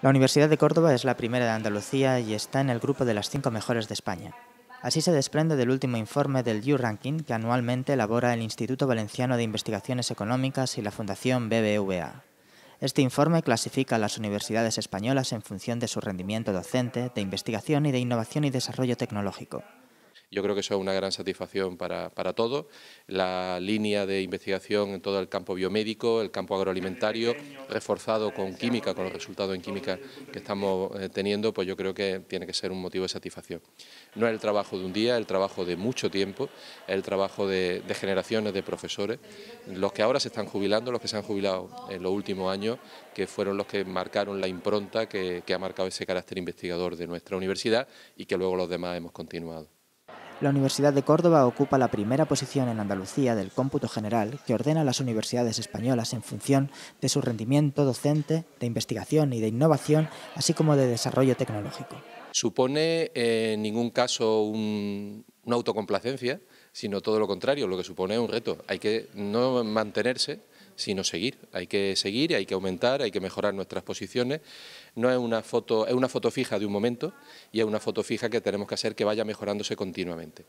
La Universidad de Córdoba es la primera de Andalucía y está en el grupo de las cinco mejores de España. Así se desprende del último informe del U-Ranking que anualmente elabora el Instituto Valenciano de Investigaciones Económicas y la Fundación BBVA. Este informe clasifica a las universidades españolas en función de su rendimiento docente, de investigación y de innovación y desarrollo tecnológico. Yo creo que eso es una gran satisfacción para, todos. La línea de investigación en todo el campo biomédico, el campo agroalimentario, reforzado con química, con los resultados en química que estamos eh, teniendo, pues yo creo que tiene que ser un motivo de satisfacción. No es el trabajo de un día, es el trabajo de mucho tiempo, es el trabajo de, generaciones de profesores, los que ahora se están jubilando, los que se han jubilado en los últimos años, que fueron los que marcaron la impronta que ha marcado ese carácter investigador de nuestra universidad y que luego los demás hemos continuado. La Universidad de Córdoba ocupa la primera posición en Andalucía del cómputo general que ordena las universidades españolas en función de su rendimiento docente, de investigación y de innovación, así como de desarrollo tecnológico. Supone eh, en ningún caso una autocomplacencia, sino todo lo contrario, lo que supone un reto. Hay que no mantenerse, sino seguir. Hay que seguir, hay que aumentar, hay que mejorar nuestras posiciones. No es una foto, es una foto fija de un momento y es una foto fija que tenemos que hacer que vaya mejorándose continuamente.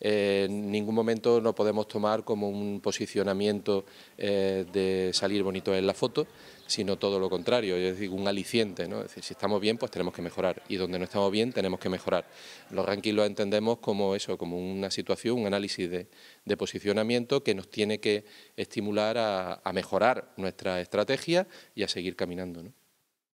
Eh, en ningún momento no podemos tomar como un posicionamiento eh, de salir bonito en la foto, sino todo lo contrario, es decir, un aliciente, ¿no? Es decir, si estamos bien, pues tenemos que mejorar, y donde no estamos bien, tenemos que mejorar. Los rankings los entendemos como eso, como una situación, un análisis de, posicionamiento que nos tiene que estimular a, mejorar nuestra estrategia y a seguir caminando, ¿no?